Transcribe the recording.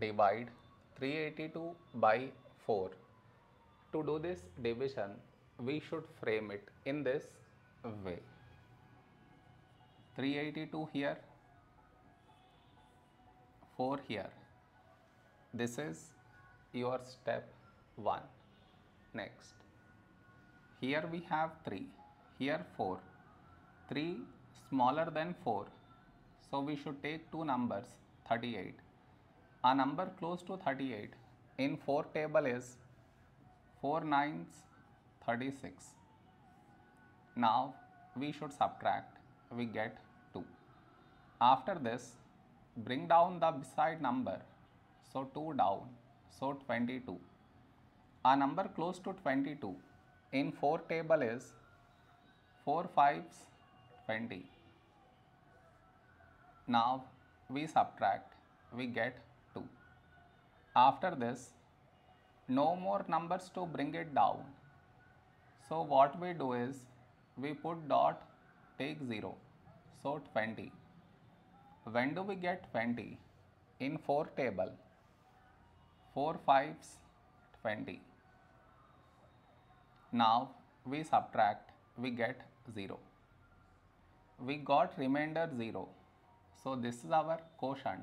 divide 382 by 4. To do this division, we should frame it in this way. 382 here, 4 here. This is your step 1. Next, here we have 3, here 4. 3 smaller than 4, so we should take two numbers 38. A number close to 38 in 4 table is 4 nines 36. Now we should subtract, we get 2. After this, bring down the beside number, so 2 down, so 22. A number close to 22 in 4 table is 4 fives 20. Now we subtract, we get 2. After this, no more numbers to bring it down. So what we do is we put dot take 0 so 20. When do we get 20? In 4 table 4 fives 20. Now we subtract we get 0. We got remainder 0. So this is our quotient